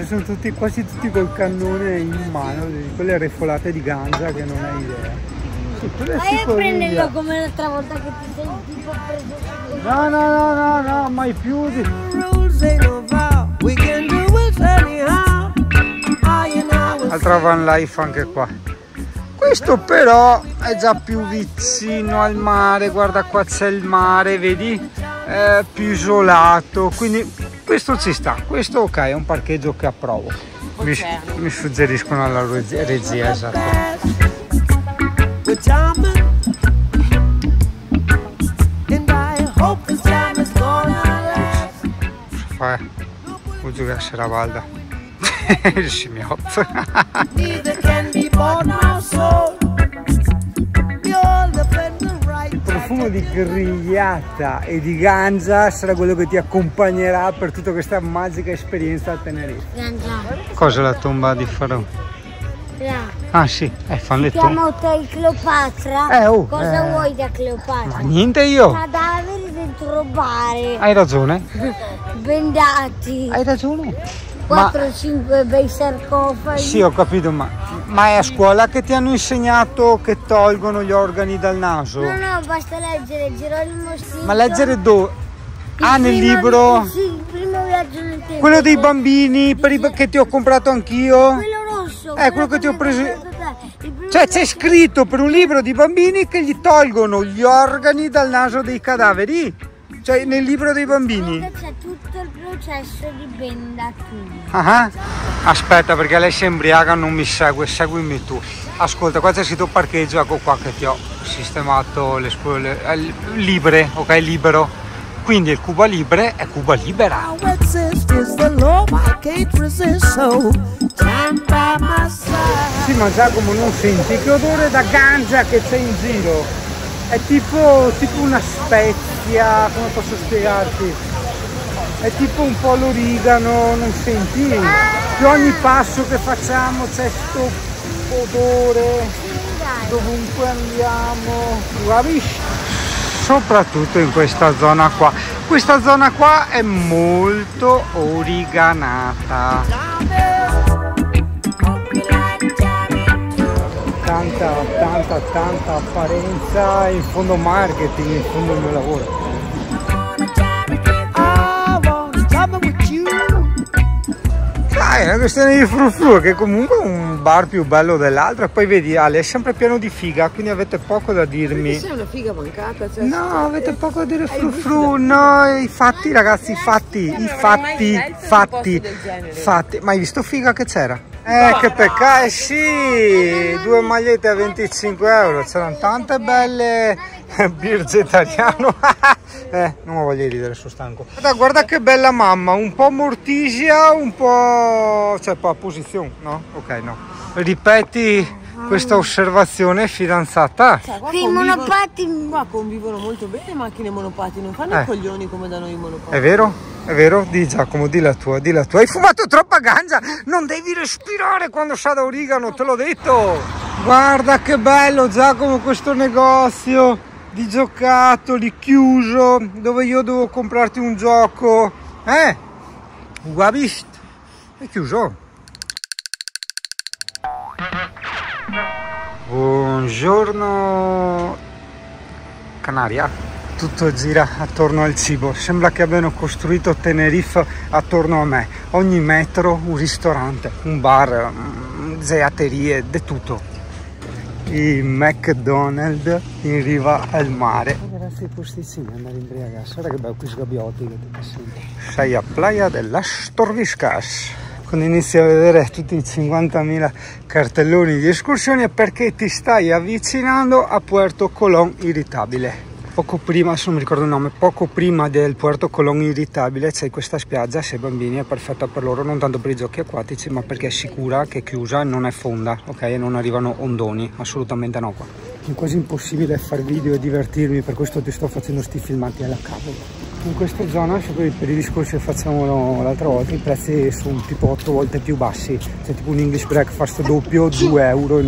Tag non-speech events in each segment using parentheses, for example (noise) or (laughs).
cioè sono tutti, quasi tutti col cannone in mano, quelle refolate di ganza che non hai idea. Vai a prenderlo come l'altra volta che ti sei tipo preso. No, no, no, no, no, mai più di. Altra van life anche qua. Questo però è già più vicino al mare, guarda qua c'è il mare, vedi? È più isolato, quindi questo ci sta, questo ok, è un parcheggio che approvo. Mi, mi suggeriscono alla regia, esatto. Fa, vuoi giocare a Seravalda? Il (laughs) scimmiotto. Profumo di grigliata e di ganza sarà quello che ti accompagnerà per tutta questa magica esperienza a Tenerife. Gangia. Cosa la tomba di Farò? Là. Ah sì, eh, fanno le tombe. chiama Hotel Cleopatra. Eh, oh, Cosa eh. vuoi da Cleopatra? Ma niente io. Cadaveri dentro bare, Hai ragione, (laughs) bendati, hai ragione. Ma 4-5 bei sarcofagi. sì, ho capito, ma, ma è a scuola che ti hanno insegnato che tolgono gli organi dal naso? No, no, basta leggere Geronimo Stilton. Ma leggere dove? Ah, nel libro? Sì, il primo viaggio nel tempo. Quello dei bambini per i- che ti ho comprato anch'io? Quello rosso. Eh, quello che ti ho preso- Cioè c'è scritto per un libro di bambini che gli tolgono gli organi dal naso dei cadaveri? Cioè nel libro dei bambini? Processo di bendatura. Ah, ah. Aspetta perché lei si embriaga non mi segue, seguimi tu. Ascolta, qua c'è scritto parcheggio, ecco qua che ti ho sistemato le scuole eh, libre, ok, libero. Quindi il Cuba Libre è Cuba Libera. Sì, ma Giacomo non senti che odore da ganja che c'è in giro? È tipo, tipo una spezia, come posso spiegarti? È tipo un po' l'origano, non senti? Che ogni passo che facciamo c'è sto odore, dovunque andiamo. Guardi? Soprattutto in questa zona qua. Questa zona qua è molto origanata. tanta, tanta, tanta apparenza, in fondo marketing, in fondo il mio lavoro. È una questione di frufru, che comunque è un bar più bello dell'altro e poi vedi Ale è sempre pieno di figa, quindi avete poco da dirmi. Sei una figa mancata, cioè. No, avete poco da dire frufru, no, i fatti ragazzi, i fatti, i fatti, fatti, fatti. Ma hai visto figa che c'era? Eh, che peccato, eh sì, due magliette a 25 euro, c'erano tante belle birgetariano. Eh, non ho voglia di ridere, sono stanco. Guarda, guarda che bella mamma, un po' mortisia, un po'... cioè, po' a posizione, no? Ok, no. Ripeti questa osservazione fidanzata. Cioè, qua convivono- monopattini Qua convivono molto bene macchine monopatti, non fanno Eh. i coglioni come da noi i monopatti. È vero? È vero? Di Giacomo, di la tua, di la tua. Hai fumato troppa ganja! Non devi respirare quando sa da origano, te l'ho detto! Guarda che bello Giacomo questo negozio di giocattoli chiuso dove io devo comprarti un gioco. Eh? Guavist? È chiuso. Buongiorno Canaria. Tutto gira attorno al cibo. Sembra che abbiano costruito Tenerife attorno a me. Ogni metro un ristorante, un bar, mm, zeaterie, di tutto. Il McDonald's in riva al mare. Ragazzi, posticini andare in briagas. Guarda che bello qui sgabbiotti che ti senti. Sei a Playa della Storviscas. Quando inizi a vedere tutti i 50.000 cartelloni di escursioni è perché ti stai avvicinando a Puerto Colón Irritabile. Poco prima, se non mi ricordo il nome, poco prima del Puerto Colón Irritabile c'è questa spiaggia, se bambini è perfetta per loro, non tanto per i giochi acquatici, ma perché è sicura che è chiusa, non è fonda, ok? E non arrivano ondoni, assolutamente no qua. È quasi impossibile fare video e divertirmi, per questo ti sto facendo sti filmati alla cavolo. In questa zona, per i discorsi che facciamo l'altra volta, i prezzi sono tipo 8 volte più bassi. C'è tipo un English breakfast doppio, 2,90 euro,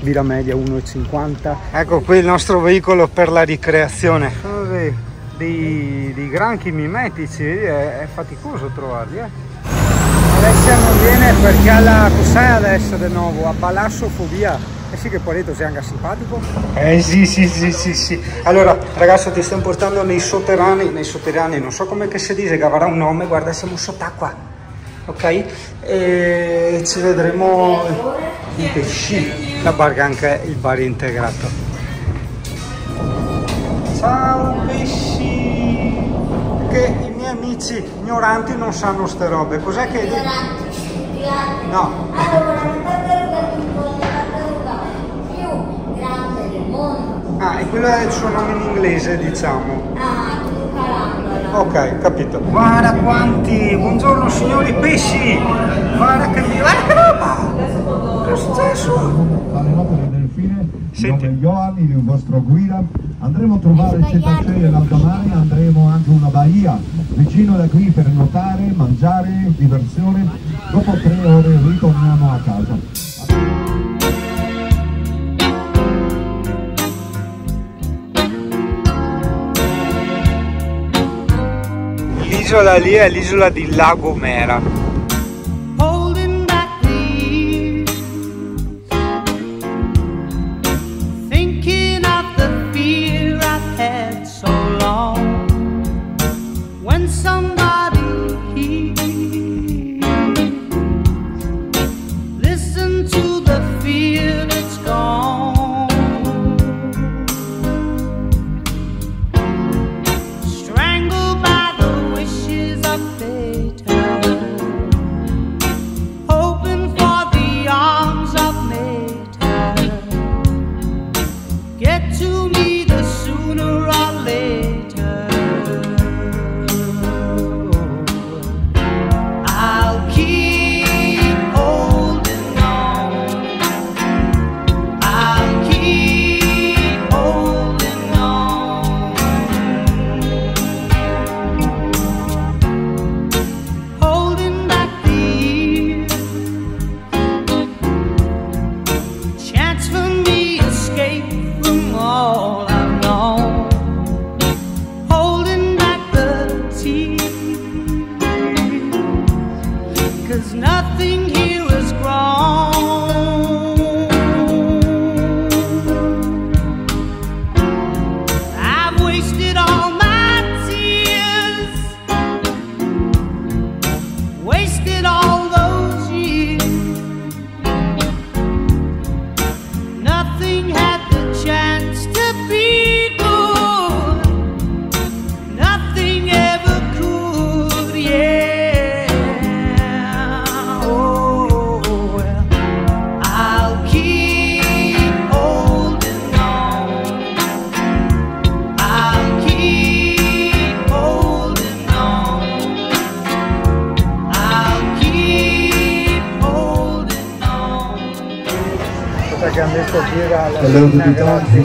birra media 1,50 Ecco qui il nostro veicolo per la ricreazione. Vabbè, dei, dei granchi mimetici, è, è faticoso trovarli. Eh. Alessia non viene perché ha la, cos'è adesso di nuovo? Ha balassofobia. Eh sì che poi detto sei anche simpatico? Eh sì sì sì sì sì. Allora ragazzo ti stiamo portando nei sotterranei, nei sotterranei, non so come si dice, che avrà un nome, guarda siamo sott'acqua. Ok? E ci vedremo i pesci. La barca anche il bar integrato. Ciao pesci! Che i miei amici ignoranti non sanno ste robe. Cos'è che... Ignoranti, studiati. No. Allora, una tartaruga tipo la tartaruga più grande del mondo. Ah, e quello è il suo nome in inglese, diciamo. Ah, tu carandola. Ok, capito. Guarda quanti! Buongiorno signori pesci! Guarda che. Guarda che roba! Che è successo? alle note del delfine, il Senti. nome è Johan, il vostro guida. Andremo a trovare cetacei in alta mare, andremo anche a una baia vicino da qui per nuotare, mangiare, diversione. Dopo tre ore ritorniamo a casa. L'isola lì è l'isola di Lagomera. holding it all.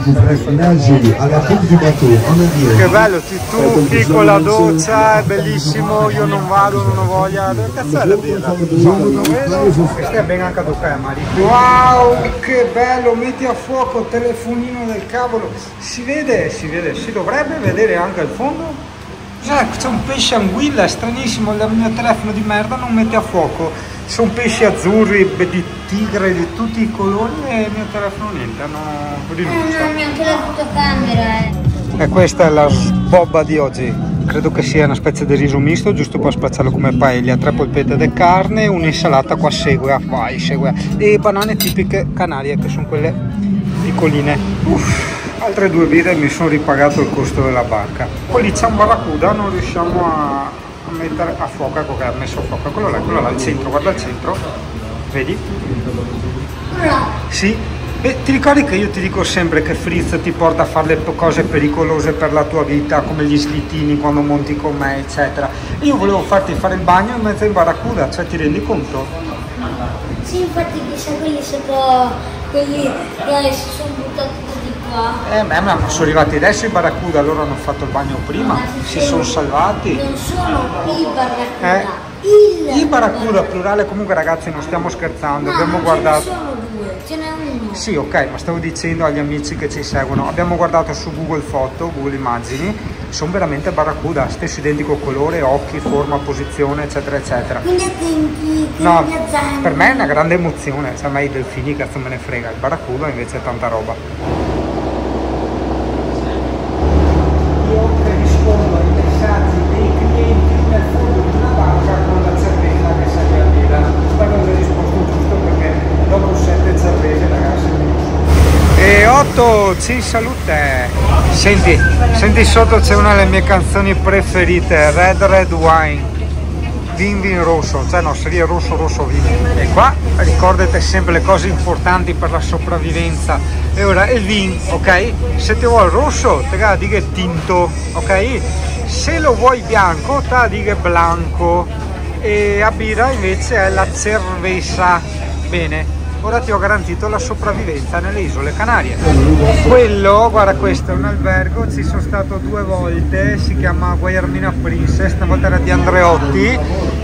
Che bello, ti tuffi con la doccia, è bellissimo, io non vado, non ho voglia. Dove cazzo è la birra? Non vedo. Questa è ben anche Mari. Wow, che bello, metti a fuoco il telefonino del cavolo. Si vede, si vede, si dovrebbe vedere anche il fondo. Cos'è? C'è un pesce anguilla, è stranissimo, il mio telefono di merda non mette a fuoco. Sono pesci azzurri, di tigre, di tutti i colori e il mio telefono niente, hanno rinuncia. Non neanche la fotocamera, eh. E questa è la sbobba di oggi. Credo che sia una specie di riso misto, giusto per spacciarlo come paella. Tre polpette di carne, un'insalata qua segue, poi segue. E banane tipiche canarie, che sono quelle piccoline. Uff, altre due birre mi sono ripagato il costo della barca. Lì c'è un barracuda, non riusciamo a, mettere a fuoco, ecco che ha messo a fuoco. Quello là, quello là al centro, guarda al centro. Vedi? Sì, Beh, ti ricordi che io ti dico sempre che Fritz ti porta a fare le cose pericolose per la tua vita, come gli slittini quando monti con me, eccetera. Io volevo farti fare il bagno in mezzo ai barracuda, cioè ti rendi conto? Sì, infatti chissà quelli sotto quelli che sono buttati. Eh, beh, ma sono arrivati adesso i barracuda, loro hanno fatto il bagno prima, Ma si sono salvati. Non sono i barracuda. Eh, Il I barracuda plurale, comunque ragazzi non stiamo scherzando, No, abbiamo guardato... ce ne sono due, ce n'è uno. Sì, ok, ma stavo dicendo agli amici che ci seguono, abbiamo guardato su Google Foto, Google Immagini, sono veramente barracuda, stesso identico colore, occhi, forma, posizione, eccetera, eccetera. Quindi a tempi, No, per me è una grande emozione, cioè a me i delfini cazzo me ne frega, il barracuda invece è tanta roba. Io rispondo ai messaggi dei clienti nel fondo di una banca con la cervella che sale a vita. Spero di aver risposto giusto perché dopo sette cervelle ragazzi Otto, ci salute! Senti, senti sotto c'è una delle mie canzoni preferite, Red Red Wine. Vin vin rosso, cioè no, seria rosso rosso vino. E qua ricordate sempre le cose importanti per la sopravvivenza. E ora il vin, ok? Se ti vuoi rosso, te la dica tinto, ok? Se lo vuoi bianco, te la dica blanco. E a birra invece è la cerveza. Bene, ora ti ho garantito la sopravvivenza nelle isole Canarie. Quello, guarda questo è un albergo, ci sono stato due volte, si chiama Guayarmina Princess, stavolta era di Andreotti.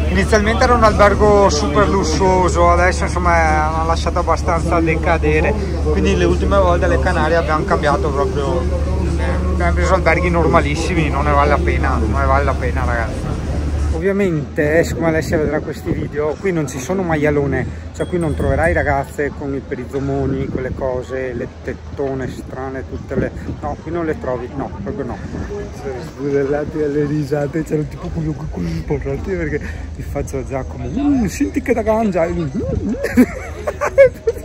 Inizialmente era un albergo super lussuoso, adesso insomma hanno lasciato abbastanza decadere, quindi le ultime volte alle Canarie abbiamo cambiato proprio, eh, abbiamo preso alberghi normalissimi, non ne vale la pena, non ne vale la pena ragazzi. Ovviamente, siccome Alessia vedrà questi video, qui non ci sono maialone, cioè qui non troverai ragazze con i perizomoni, quelle cose, le tettone strane, tutte le... No, qui non le trovi, no, proprio no. Scusate alle risate, c'erano tipo quello così sporrati perché ti faccio a Giacomo, "Mm, senti che da cangia! (laughs)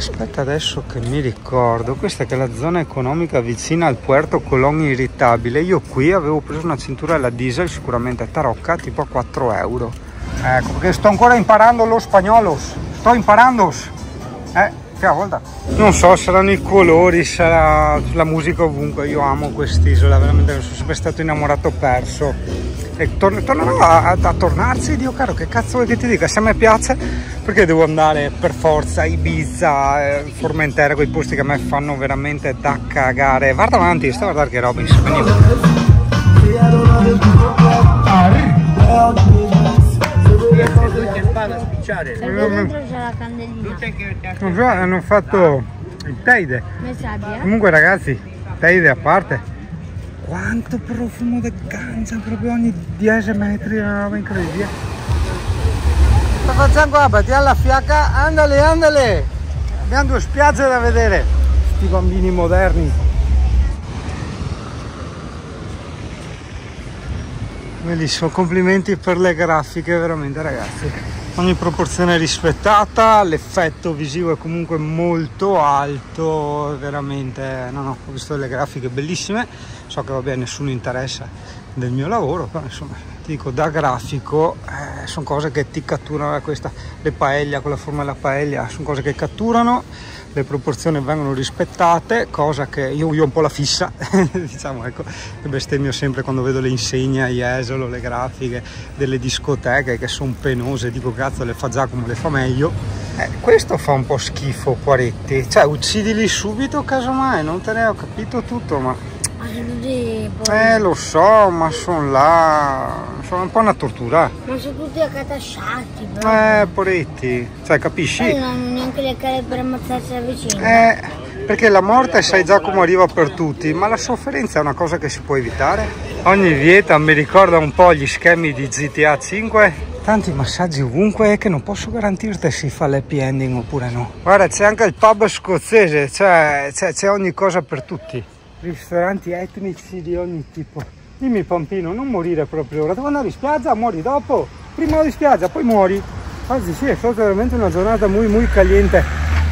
Aspetta adesso che mi ricordo, questa che è la zona economica vicina al Puerto Colón Irritabile. Io qui avevo preso una cintura alla diesel, sicuramente tarocca, tipo a 4 euro. Ecco, perché sto ancora imparando lo spagnolo, sto imparando. Eh, che a volta. Non so, saranno i colori, sarà la musica ovunque, io amo quest'isola, veramente sono sempre stato innamorato perso. E tor- tornerò a, a- tornarci, Dio caro, che cazzo vuoi che ti dica? Se a me piace, perché devo andare per forza Ibiza, eh, Formentera, quei posti che a me fanno veramente da cagare. Guarda avanti, sta a guardare che roba, candellina. Non so, hanno fatto il Teide. Eh? Comunque ragazzi, Teide a parte, quanto profumo di ganja proprio ogni 10 metri, è una roba incredibile. Sta facendo qua, batti alla fiacca, andale, andale! Abbiamo due spiagge da vedere, sti bambini moderni. Bellissimo, complimenti per le grafiche, veramente ragazzi. Ogni proporzione rispettata, l'effetto visivo è comunque molto alto, veramente, no no, ho visto delle grafiche bellissime, so che vabbè nessuno interessa del mio lavoro, però insomma ti dico da grafico eh, sono cose che ti catturano, questa, le paella con la forma della paella, sono cose che catturano, le proporzioni vengono rispettate, cosa che io, io ho un po' la fissa, (laughs) diciamo ecco, bestemmio sempre quando vedo le insegne a Jesolo, le grafiche delle discoteche che sono penose, dico cazzo le fa Giacomo, le fa meglio. Eh, questo fa un po' schifo, Quaretti, cioè uccidili subito casomai, non te ne ho capito tutto, ma... Ma sono poi... Eh lo so, ma sono là, sono un po' una tortura. Ma sono tutti accatastati, però. Eh, poretti, cioè capisci? Poi non hanno neanche le care per ammazzarsi da vicino. Eh, perché la morte sai già come arriva per tutti, ma la sofferenza è una cosa che si può evitare. Ogni vieta mi ricorda un po' gli schemi di GTA 5. Tanti massaggi ovunque che non posso garantirti se fa l'happy ending oppure no. Guarda, c'è anche il pub scozzese, cioè c'è ogni cosa per tutti. Ristoranti etnici di ogni tipo. Dimmi Pampino, non morire proprio ora. Devo andare in spiaggia, muori dopo. Prima vado in spiaggia, poi muori. Oggi sì, è stata veramente una giornata muy muy caliente.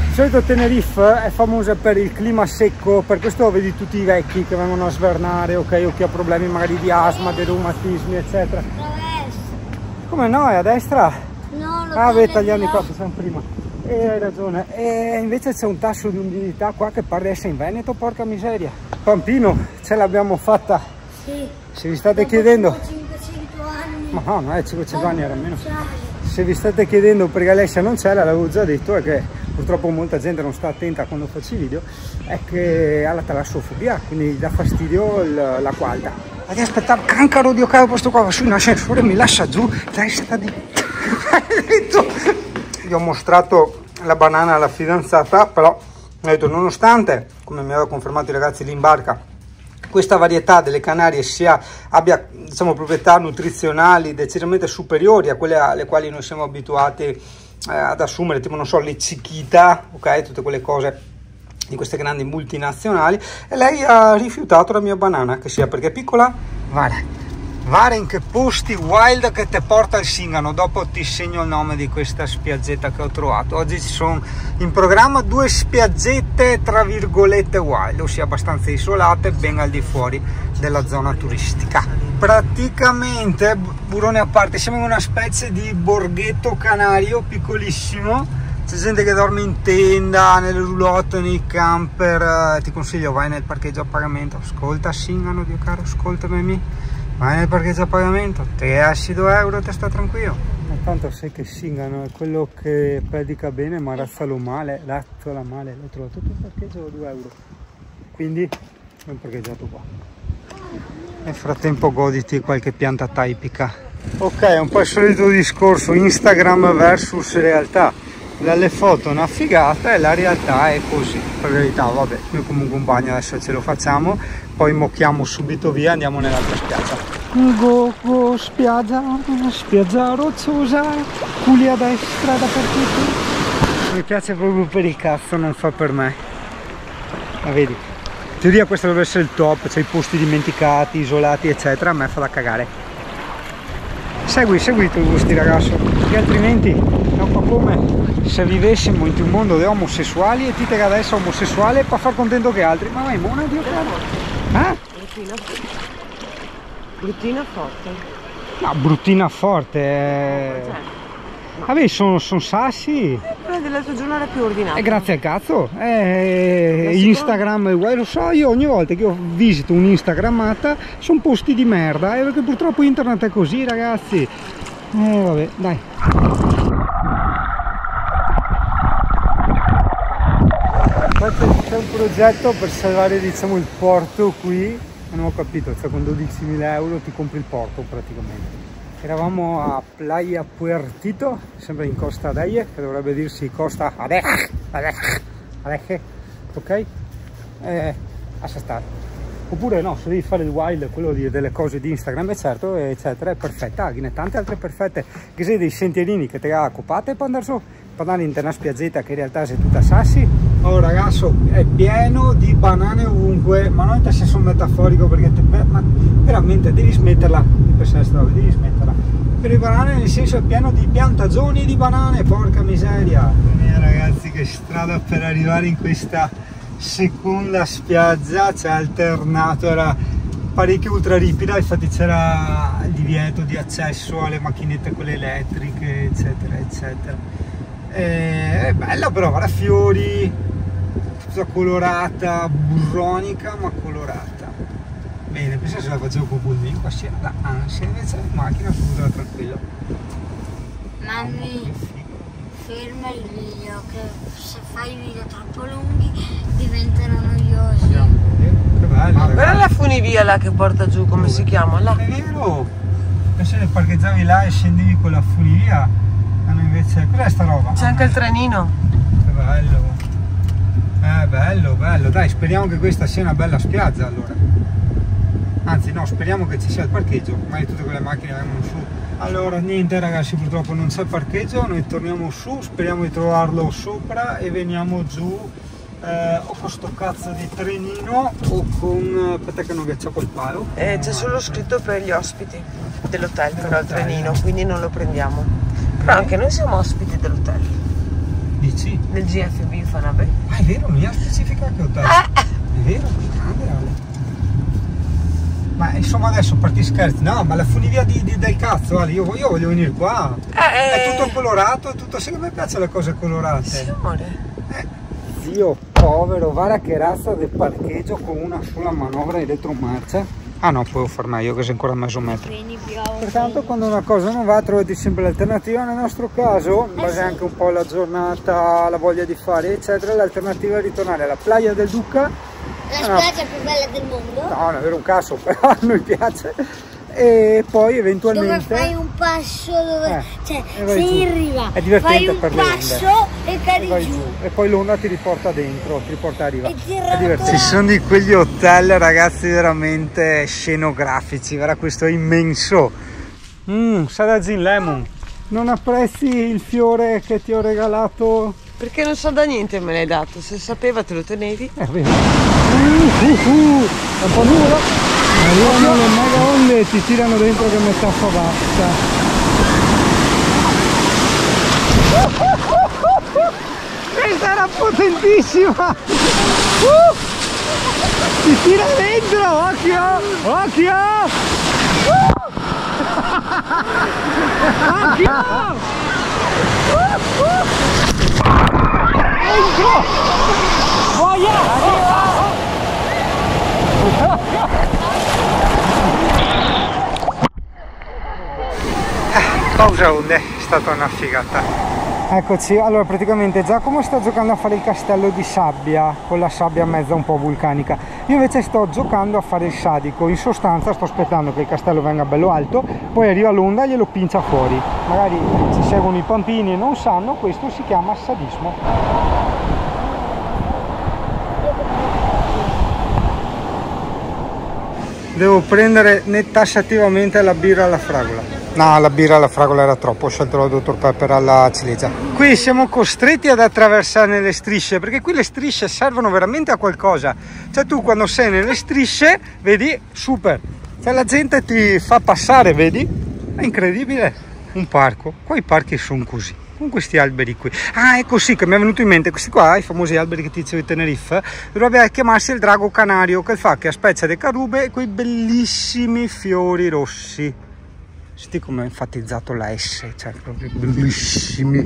Di solito Tenerife è famosa per il clima secco, per questo vedi tutti i vecchi che vengono a svernare, ok, o chi ha problemi magari di asma, di reumatismi, eccetera. Come no, è a destra? No, lo Ah, beh, toglie tagliando i passi, siamo prima. E hai ragione. E invece c'è un tasso di umidità qua che pare essere in Veneto, porca miseria. Pampino, ce l'abbiamo fatta. Sì. Se vi state Dopo chiedendo... 500 anni. Ma no, non è 500 anni, era meno. Se vi state chiedendo perché Alessia non c'è, l'avevo già detto, è che purtroppo molta gente non sta attenta quando faccio i video, è che ha la talassofobia, quindi dà fastidio il- la qualda. Devi aspettare, cancaro di cavo questo qua va su in ascensore, mi lascia giù, dai sta di... (laughs) Gli ho mostrato la banana alla fidanzata, però mi detto nonostante, come mi aveva confermato i ragazzi lì in barca, questa varietà delle Canarie sia, abbia diciamo, proprietà nutrizionali decisamente superiori a quelle alle quali noi siamo abituati eh, ad assumere, tipo non so, le cichita, ok, tutte quelle cose di queste grandi multinazionali e lei ha rifiutato la mia banana, che sia perché è piccola, vale. Vare in che posti wild che ti porta il Singano, dopo ti segno il nome di questa spiaggetta che ho trovato. Oggi ci sono in programma due spiaggette tra virgolette wild, ossia abbastanza isolate, ben al di fuori della zona turistica. Praticamente, burone a parte, siamo in una specie di borghetto canario piccolissimo c'è gente che dorme in tenda, nelle roulotte, nei camper, eh, ti consiglio vai nel parcheggio a pagamento, ascolta Singano, Dio caro, ascoltami, vai nel parcheggio a pagamento, te esci 2 euro, te sta tranquillo. Ma tanto sai che Singano è quello che predica bene ma razzalo male, razzola male, l'ho trovato tutto il parcheggio a 2 euro, quindi ho parcheggiato qua. Nel frattempo goditi qualche pianta tipica. Ok, un po' il solito discorso Instagram versus realtà dalle foto una figata e la realtà è così. Per verità vabbè noi comunque un bagno adesso ce lo facciamo poi mocchiamo subito via andiamo nell'altra spiaggia. Go go spiaggia spiaggia rocciosa culi a destra dappertutto. Mi piace proprio per il cazzo non fa per me. Ma vedi in teoria questo dovrebbe essere il top c'è i posti dimenticati isolati eccetera a me fa da cagare. Segui segui i tuoi gusti ragazzo perché altrimenti è un po' come se vivessimo in un mondo di omosessuali e ti te adesso omosessuale per far contento che altri ma vai mona dio caro eh? Bruttina, bruttina forte. no bruttina forte eh. vabbè sono, sono sassi Quella dell'altro giorno era più ordinata. e grazie al cazzo eh, Ma Instagram guai lo so io ogni volta che io visito un'instagrammata sono posti di merda eh, perché purtroppo internet è così ragazzi eh vabbè dai Questo c'è un progetto per salvare diciamo il porto qui. Non ho capito, cioè con 12.000 euro ti compri il porto praticamente. Eravamo a Playa Puertito sempre in Costa Deie che dovrebbe dirsi Costa Adeje Adeje Adeje ok? Eh, lascia stare oppure no, se devi fare il wild, quello di- delle cose di Instagram, e certo, eccetera, è perfetta, ce ne tante altre perfette, che sei dei sentierini che te ha copate per andare su, per andare in una spiazzetta che in realtà sei tutta sassi. Oh ragazzo, è pieno di banane ovunque, ma non in senso metaforico, perché te- ma veramente devi smetterla, per senso, devi smetterla. Per i banane nel senso è pieno di piantagioni di banane, porca miseria. ragazzi, che strada per arrivare in questa seconda spiaggia c'è alternato era parecchio ultra ripida infatti c'era il divieto di accesso alle macchinette quelle elettriche eccetera eccetera E- è bella però guarda fiori tutta colorata burronica ma colorata bene penso se la facevo con Pulmin qua si da ansia invece in macchina tutto tranquillo Mammi, ferma il video che se fai i video troppo lunghi diventano noiosi. che bello Guarda ragazzi. la funivia là che porta giù, come si chiama? Là. È vero! Adesso le parcheggiavi là e scendevi con la funivia. Hanno invece. Cos'è sta roba? C'è anche il trenino. Che bello! Eh, bello, bello. Dai, speriamo che questa sia una bella spiaggia allora. Anzi, no, speriamo che ci sia il parcheggio. Mai tutte quelle macchine vengono su. Allora, niente ragazzi, purtroppo non c'è il parcheggio. Noi torniamo su, speriamo di trovarlo sopra e veniamo giù. eh, o con sto cazzo di trenino o con. Aspetta che non ghiaccio il palo. Eh, c'è solo scritto per gli ospiti dell'hotel, però il trenino, quindi non lo prendiamo. Però anche noi siamo ospiti dell'hotel, Dici? del GFB Fanabe. Ah, è vero, non mi ha specificato che hotel. È vero, che grande Ale. Ma insomma adesso a parte i scherzi, no, ma la funivia di, di- del cazzo, Ale, io, io voglio venire qua. È tutto colorato, è tutto. Secondo me piace le cose colorate. Sì, amore. Dio povero, guarda che razza del parcheggio con una sola manovra in retromarcia. Ah no, puoi fermare io che sei ancora a mezzo metro. Pertanto quando una cosa non va trovate sempre l'alternativa, nel nostro caso, in base anche un po' alla giornata, la voglia di fare eccetera, l'alternativa è ritornare alla Playa del Duca La spiaggia più bella del mondo. No, non è vero un cazzo, (laughs) però a noi piace. E poi Dove eventualmente... fai un passo, dove, Eh, cioè e sei in riva, È divertente fai un per passo e e cadi vai giù. giù e poi l'onda ti riporta dentro, ti riporta a riva. E È divertente. Ci sono di quegli hotel ragazzi veramente scenografici, guarda questo è immenso. Mmm, Sadazin Lemon. Non apprezzi il fiore che ti ho regalato? Perché non so da niente me l'hai dato, se sapeva te lo tenevi. Eh, vedi. Uh, uh, uh, è un po' duro. Arrivano le mega onde e ti tirano dentro che metà bassa. (laughs) Questa era potentissima! Uh! Ti tira dentro! Occhio! Occhio! Uh! (laughs) Occhio! Uh! Dentro! Boia! Pausa onde, è stata una figata. Eccoci, allora praticamente Giacomo sta giocando a fare il castello di sabbia, con la sabbia mezza un po' vulcanica. Io invece sto giocando a fare il sadico, in sostanza sto aspettando che il castello venga bello alto, poi arriva l'onda e glielo pincia fuori. Magari ci seguono i pampini e non sanno, questo si chiama sadismo. Devo prendere tassativamente la birra alla fragola. No, la birra alla fragola era troppo, ho scelto la Dr. Pepper alla ciliegia. Qui siamo costretti ad attraversare le strisce, perché qui le strisce servono veramente a qualcosa. Cioè tu quando sei nelle strisce, vedi, super. Cioè la gente ti fa passare, vedi? È incredibile. Un parco. Qua i parchi sono così. Con questi alberi qui. Ah, ecco sì che mi è venuto in mente, questi qua, i famosi alberi che ti dicevo di Tenerife, dovrebbe chiamarsi il drago canario, che fa che a Spezia de Carube quei bellissimi fiori rossi. Senti come ho enfatizzato la S, cioè proprio bellissimi.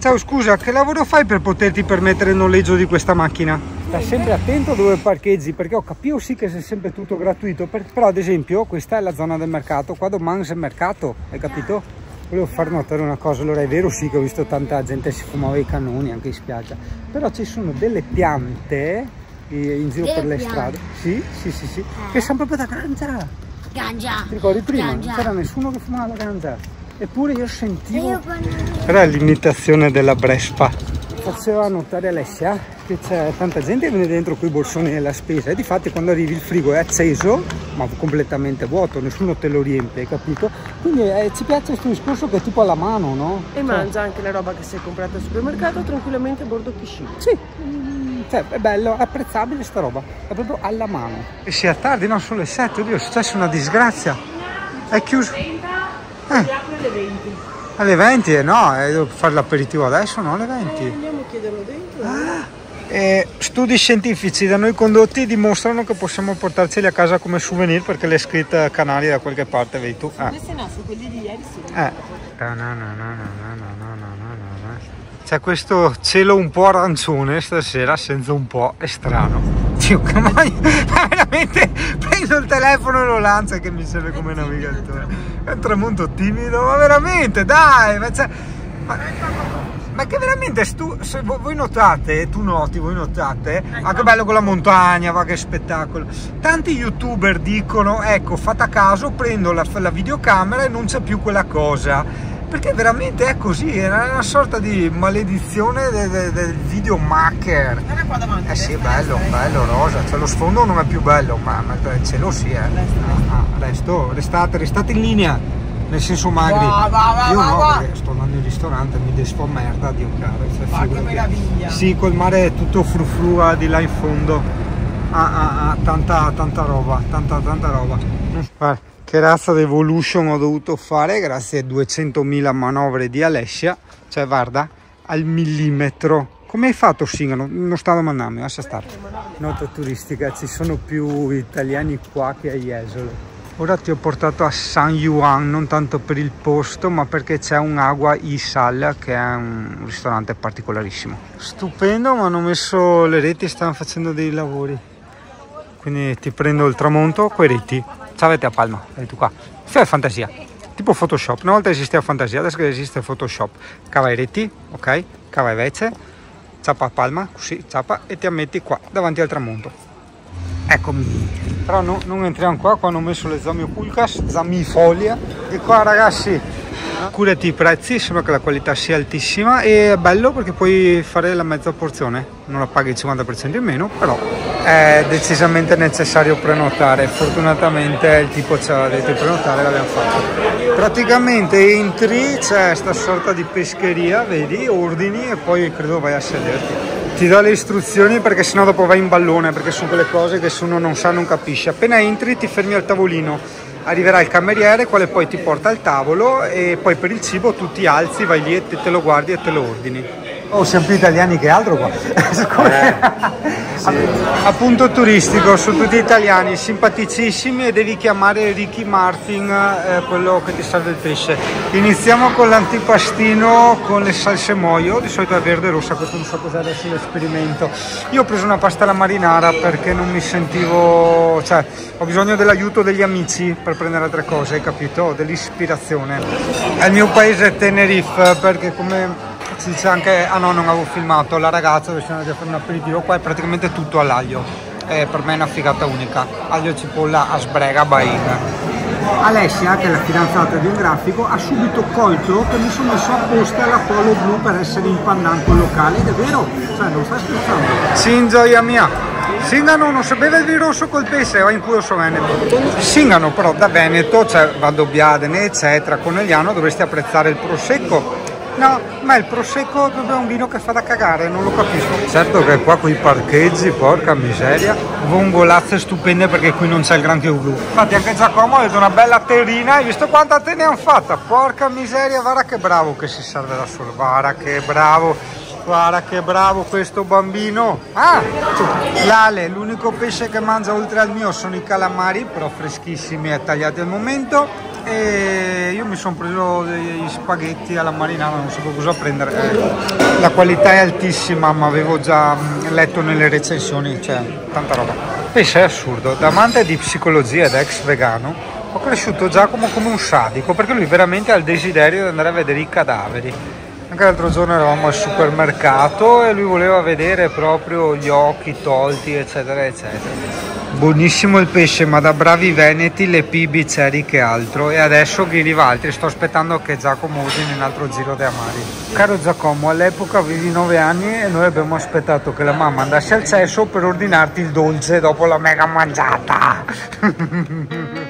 Ciao, scusa, che lavoro fai per poterti permettere il noleggio di questa macchina? Stai sempre attento dove parcheggi, perché ho capito sì che sei sempre tutto gratuito, per- però ad esempio questa è la zona del mercato, qua domani c'è il mercato, hai capito? Volevo far notare una cosa, allora è vero sì che ho visto tanta gente si fumava i cannoni anche in spiaggia, però ci sono delle piante eh, in giro Delle per le piante? strade, sì, sì, sì, sì, che sono proprio da ganja. Ganja. Ti ricordi prima? Non Ganja. c'era nessuno che fumava la ganja. Eppure io sentivo. io quando... Era l'imitazione della Brespa. Faceva notare Alessia che c'è tanta gente che viene dentro quei borsoni della spesa e di fatti quando arrivi il frigo è acceso ma completamente vuoto, nessuno te lo riempie, capito? Quindi eh, ci piace questo discorso che è tipo alla mano, no? E mangia anche la roba che si è comprata al supermercato tranquillamente a bordo piscina. Sì, mm, cioè è bello, è apprezzabile sta roba, è proprio alla mano. E sia tardi, no? Sono le 7, oddio, è successa una disgrazia. È chiuso. Eh. Alle 20, eh, no, eh, devo fare l'aperitivo adesso, no? Alle 20. Andiamo a chiederlo dentro. Eh, studi scientifici da noi condotti dimostrano che possiamo portarceli a casa come souvenir perché le scritte Canarie da qualche parte, vedi tu. Eh. Questi no, sono quelli di ieri sì. Eh. C'è questo cielo un po' arancione stasera, senza un po', è strano. Dio. Ma (laughs) veramente prendo il telefono e lo lancio che mi serve come navigatore. È un tramonto timido, ma veramente, dai! Ma, ma- ma che veramente, se vo- voi notate, tu noti, voi notate, ma che bello con la montagna, va che spettacolo. Tanti youtuber dicono, ecco, fate caso, prendo la, la videocamera e non c'è più quella cosa. Perché veramente è così, è una sorta di maledizione de- de- del videomaker. Guarda qua davanti. Eh sì, è bello, bello, rosa, cioè lo sfondo non è più bello, ma, ma il cielo sì, eh. Ah, resto, restate, restate in linea, nel senso magri. Va, va, va, Io va, no, va. perché sto andando in ristorante, mi desfo merda, Dio caro. Cioè, Ma che meraviglia. Sì, col mare è tutto frufrua di là in fondo. Ah, ah, ah, tanta, tanta roba, tanta, tanta roba. Guarda, che razza di evolution ho dovuto fare grazie a 200.000 manovre di Alessia. Cioè, guarda, al millimetro. Come hai fatto Singano? Non sta domandando, lascia stare. Nota turistica, ci sono più italiani qua che a Jesolo. Ora ti ho portato a San Juan, non tanto per il posto, ma perché c'è un Agua Isal, che è un ristorante particolarissimo. Stupendo, ma hanno messo le reti e stanno facendo dei lavori. Quindi ti prendo il tramonto con reti. Avete a Palma, tu qua. Fai fantasia. Tipo Photoshop. Una volta esisteva fantasia, adesso che esiste Photoshop. Cava i reti, ok? Cava invece, ciapa a Palma, così, ciapa, e ti ammetti qua, davanti al tramonto. Eccomi. Però no- non entriamo qua qua hanno messo le zamioculcas zammifolia e qua ragazzi curati i prezzi sembra che la qualità sia altissima. E è bello perché puoi fare la mezza porzione. Non la paghi il 50% in meno però è decisamente necessario prenotare. Fortunatamente il tipo ci ha detto di prenotare l'abbiamo fatto. Praticamente entri c'è sta sorta di pescheria vedi ordini e poi credo vai a sederti ti do le istruzioni perché sennò dopo vai in ballone perché sono quelle cose che se uno non sa non capisce. Appena entri ti fermi al tavolino arriverà il cameriere quale poi ti porta al tavolo e poi per il cibo tu ti alzi vai lì e te lo guardi e te lo ordini Oh, siamo più italiani che altro qua. (laughs) (laughs) Appunto turistico, sono tutti italiani, simpaticissimi e devi chiamare Ricky Martin, eh, quello che ti serve il pesce. Iniziamo con l'antipastino con le salse moio, di solito è verde e rossa, questo non so cos'è adesso l'esperimento. Io ho preso una pasta alla marinara perché non mi sentivo, cioè ho bisogno dell'aiuto degli amici per prendere altre cose, hai capito? Dell'ispirazione. È il mio paese Tenerife perché come si dice anche, ah no non avevo filmato, la ragazza dove siamo andati a fare un aperitivo, qua è praticamente tutto all'aglio, e per me è una figata unica, aglio cipolla a sbrega bain. Alessia, che è la fidanzata di un grafico, ha subito colto che mi sono messo apposta la polo blu per essere impannante il locale, ed è vero, cioè non stai scherzando. Sì, gioia mia. Singano non sapeva il vino rosso col pesce, va in culo so Veneto. Singano però da Veneto, cioè Valdobbiadene, eccetera, Conegliano, dovresti apprezzare il prosecco No, ma il prosecco è un vino che fa da cagare, non lo capisco. Certo che qua con i parcheggi, porca miseria, vongolazze stupende perché qui non c'è il granchio blu. Infatti anche Giacomo ha detto una bella terrina, hai visto quanta te ne hanno fatta? Porca miseria, guarda che bravo che si serve da solo, guarda che bravo. Guarda che bravo questo bambino. Ah, Lale, l'unico pesce che mangia oltre al mio sono i calamari, però freschissimi e tagliati al momento e io mi sono preso degli spaghetti alla marinara, non sapevo cosa prendere. Eh, la qualità è altissima, ma avevo già mm, letto nelle recensioni, cioè tanta roba. Pesce è assurdo, da amante di psicologia ed ex vegano, ho cresciuto Giacomo come un sadico, perché lui veramente ha il desiderio di andare a vedere i cadaveri. Anche l'altro giorno eravamo al supermercato e lui voleva vedere proprio gli occhi tolti, eccetera, eccetera. Buonissimo il pesce, ma da bravi veneti le pibi, ceri che altro. E adesso Ghirivaltri, sto aspettando che Giacomo usi un altro giro di amari. Caro Giacomo, all'epoca avevi 9 anni e noi abbiamo aspettato che la mamma andasse al cesso per ordinarti il dolce dopo la mega mangiata. (laughs)